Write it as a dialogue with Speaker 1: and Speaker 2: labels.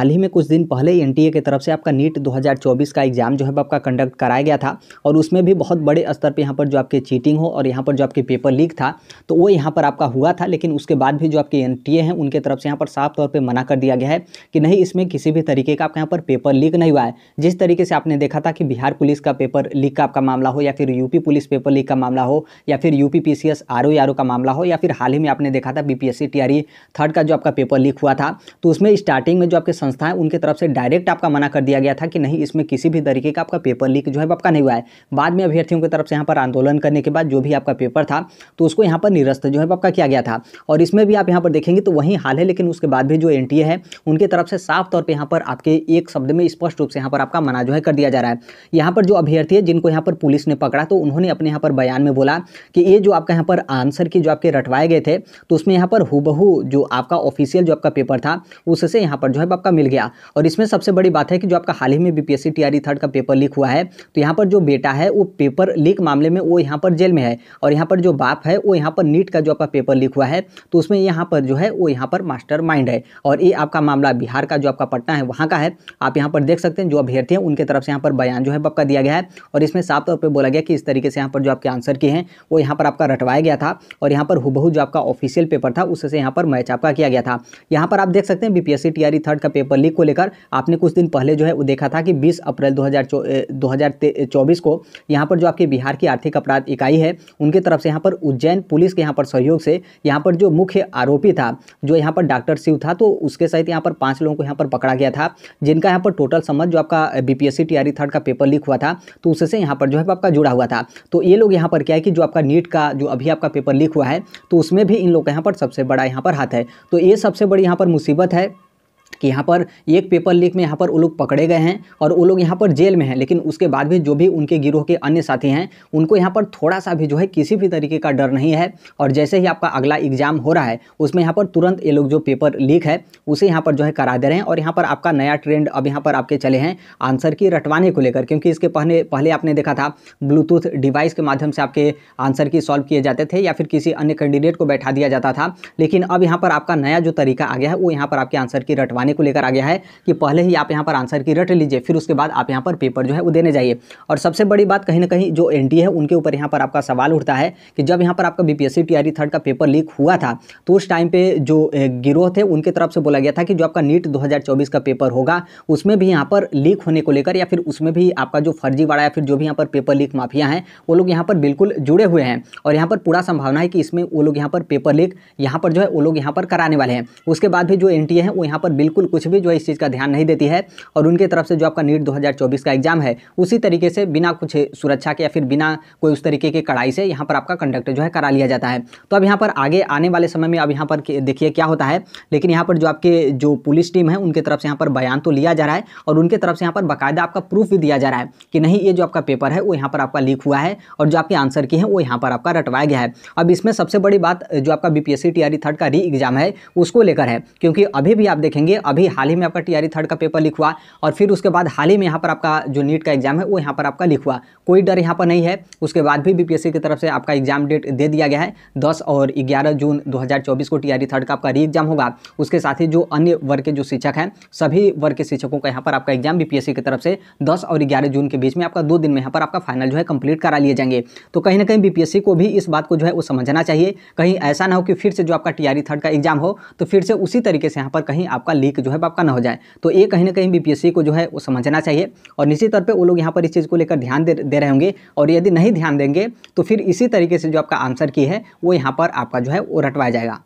Speaker 1: हाल ही में कुछ दिन पहले एन की तरफ़ से आपका नीट 2024 का एग्ज़ाम जो है आपका कंडक्ट कराया गया था और उसमें भी बहुत बड़े स्तर पर यहाँ पर जो आपके चीटिंग हो और यहाँ पर जो आपके पेपर लीक था तो वो यहाँ पर आपका हुआ था, लेकिन उसके बाद भी जो आपके एनटीए हैं, उनके तरफ़ से यहाँ पर साफ़ तौर पर मना कर दिया गया है कि नहीं, इसमें किसी भी तरीके का आपका यहाँ पर पेपर लीक नहीं हुआ है। जिस तरीके से आपने देखा था कि बिहार पुलिस का पेपर लीक का आपका मामला हो या फिर यूपी पुलिस पेपर लीक का मामला हो या फिर यूपी पी सी एस का मामला हो या फिर हाल ही में आपने देखा था बीपीएससी टीआरई थर्ड का जो आपका पेपर लीक हुआ था तो उसमें स्टार्टिंग में जो आपके संस्था है उनकी तरफ़ से डायरेक्ट आपका मना कर दिया गया था कि नहीं इसमें किसी भी तरीके का आपका पेपर लीक जो है आपका नहीं हुआ है बाद में अभ्यर्थियों की तरफ़ से यहाँ पर आंदोलन करने के बाद जो भी आपका पेपर था तो उसको यहाँ पर निरस्त जो है आपका किया गया था और इसमें भी आप यहाँ पर देखेंगे तो वही हाल है लेकिन उसके बाद भी जो एन है उनकी तरफ़ से साफ़ तौर पर यहाँ पर आपके एक शब्द में स्पष्ट रूप से यहाँ पर आपका मना जो है कर दिया जा रहा है यहाँ पर जो अभ्यर्थी है जिनको यहाँ पर पुलिस ने पकड़ा तो उन्होंने अपने यहाँ पर बयान में बोला कि ये जो आपका यहाँ पर आंसर की जो आपके रटवाए गए थे तो उसमें यहाँ पर हुबहू जो आपका ऑफिशियल जो आपका पेपर था उससे यहाँ पर जो है आपका मिल गया और इसमें सबसे बड़ी बात है कि जो आपका हाल ही में बीपीएससी टीआरई थर्ड का पेपर लीक हुआ है तो यहाँ पर जो बेटा है वो पेपर लीक मामले में वो यहाँ पर जेल में है और यहाँ पर जो बाप है वो यहाँ पर नीट का जो आपका पेपर लीक हुआ है तो उसमें यहाँ पर जो है वो यहाँ पर मास्टर माइंड है और ये आपका मामला बिहार का जो आपका पटना है वहाँ का है आप यहाँ पर देख सकते हैं जो अभ्यर्थी हैं उनके तरफ़ से यहाँ पर बयान जो है आपका दिया गया है और इसमें साफ़ तौर पर बोला गया कि इस तरीके से यहाँ पर जो आपके आंसर किए हैं वो यहाँ पर आपका रटवाया गया था और यहाँ पर हुबहू जो आपका ऑफिशियल पेपर था उससे यहाँ पर मैच आपका किया गया था यहाँ पर आप देख सकते हैं बीपीएससी टीआरई थर्ड का पेपर लीक को लेकर आपने कुछ दिन पहले जो है वो देखा था कि 20 अप्रैल 2024 को यहाँ पर जो आपके बिहार की आर्थिक अपराध इकाई है उनकी तरफ़ से यहाँ पर उज्जैन पुलिस के यहाँ पर सहयोग से यहाँ पर जो मुख्य आरोपी था जो यहाँ पर डॉक्टर शिव था तो उसके सहित यहाँ पर पाँच लोगों को यहाँ पर पकड़ा गया था जिनका यहाँ पर टोटल समझ जो आपका बीपीएससी टीआरई थर्ड का पेपर लीक हुआ था तो उससे यहाँ पर जो है आपका जुड़ा हुआ था तो ये लोग यहाँ पर क्या है कि जो आपका नीट का जो अभी आपका पेपर लीक हुआ है तो उसमें भी इन लोग का यहाँ पर सबसे बड़ा यहाँ पर हाथ है तो ये सबसे बड़ी यहाँ पर मुसीबत है कि यहाँ पर एक पेपर लीक में यहाँ पर वो लोग पकड़े गए हैं और वो लोग यहाँ पर जेल में हैं लेकिन उसके बाद भी जो भी उनके गिरोह के अन्य साथी हैं उनको यहाँ पर थोड़ा सा भी जो है किसी भी तरीके का डर नहीं है और जैसे ही आपका अगला एग्ज़ाम हो रहा है उसमें यहाँ पर तुरंत ये लोग जो पेपर लीक है उसे यहाँ पर जो है करा दे रहे हैं और यहाँ पर आपका नया ट्रेंड अब यहाँ पर आपके चले हैं आंसर की रटवाने को लेकर क्योंकि इसके पहले पहले आपने देखा था ब्लूटूथ डिवाइस के माध्यम से आपके आंसर की सॉल्व किए जाते थे या फिर किसी अन्य कैंडिडेट को बैठा दिया जाता था लेकिन अब यहाँ पर आपका नया जो तरीका आ गया है वो यहाँ पर आपके आंसर की रटवाने बनाने को लेकर आ गया है कि पहले ही आप यहाँ पर आंसर की रट लीजिए फिर उसके बाद आप यहाँ पर पेपर जो है वो देने जाइए और सबसे बड़ी बात कहीं ना कहीं जो एन है उनके ऊपर यहाँ पर आपका सवाल उठता है कि जब यहाँ पर आपका बी पी थर्ड का पेपर लीक हुआ था तो उस टाइम पे जो गिरोह थे उनके तरफ़ से बोला गया था कि जो आपका नीट 2024 का पेपर होगा उसमें भी यहाँ पर लीक होने को लेकर या फिर उसमें भी आपका जो फर्जीवाड़ा या फिर जो भी यहाँ पर पेपर लीक माफिया हैं वो लोग यहाँ पर बिल्कुल जुड़े हुए हैं और यहाँ पर पूरा संभावना है कि इसमें वो लोग यहाँ पर पेपर लीक यहाँ पर जो है वो लोग यहाँ पर कराने वाले हैं उसके बाद भी जो एन है वो यहाँ पर बिल्कुल कुछ भी जो है इस चीज़ का ध्यान नहीं देती है और उनके तरफ़ से जो आपका नीट 2024 का एग्ज़ाम है, उसी तरीके से बिना कुछ सुरक्षा के या फिर बिना कोई उस तरीके की कड़ाई से यहाँ पर आपका कंडक्ट जो है करा लिया जाता है। तो अब यहाँ पर आगे आने वाले समय में अब यहाँ पर देखिए क्या होता है, लेकिन यहाँ पर जो आपके जो पुलिस टीम है, उनके तरफ़ से यहाँ पर बयान तो लिया जा रहा है और उनके तरफ़ से यहाँ पर बाकायदा आपका प्रूफ भी दिया जा रहा है कि नहीं, ये जो आपका पेपर है, वो यहाँ पर आपका लीक हुआ है और जो आपके आंसर की है, वो यहाँ पर आपका रटवाया गया है। अब इसमें सबसे बड़ी बात, जो आपका बीपीएससी टीआरई थर्ड का री एग्ज़ाम है, उसको लेकर है, क्योंकि अभी भी आप देखेंगे अभी हाल ही में आपका टीआरई थर्ड का पेपर लिख हुआ और फिर उसके बाद हाल ही में यहाँ पर आपका जो नीट का एग्ज़ाम है, वो यहाँ पर आपका लिख हुआ। कोई डर यहाँ पर नहीं है। उसके बाद भी बीपीएससी की तरफ़ से आपका एग्ज़ाम डेट दे दिया गया है। दस और ग्यारह जून दो हज़ार चौबीस को टीआरई थर्ड का आपका री एग्ज़ाम होगा। उसके साथ ही जो अन्य वर्ग के जो शिक्षक हैं, सभी वर्ग के शिक्षकों का यहाँ पर आपका एग्ज़ाम बीपीएससी की तरफ़ से दस और ग्यारह जून के बीच में आपका दो दिन में यहाँ पर आपका फाइनल जो है कंप्लीट करा लिए जाएँगे। तो कहीं ना कहीं बीपीएससी को भी इस बात को जो है वो समझना चाहिए। कहीं ऐसा ना हो कि फिर से जो आपका टीआरई थर्ड का एग्ज़ाम हो तो फिर से उसी तरीके से यहाँ पर कहीं आपका लीक जो है आपका ना हो जाए। तो ये कहीं ना कहीं बीपीएससी को जो है वो समझना चाहिए और निश्चित तौर पर वो लोग यहाँ पर इस चीज़ को लेकर ध्यान दे, दे रहे होंगे और यदि नहीं ध्यान देंगे तो फिर इसी तरीके से जो आपका आंसर की है वो यहाँ पर आपका जो है वो रटवाया जाएगा।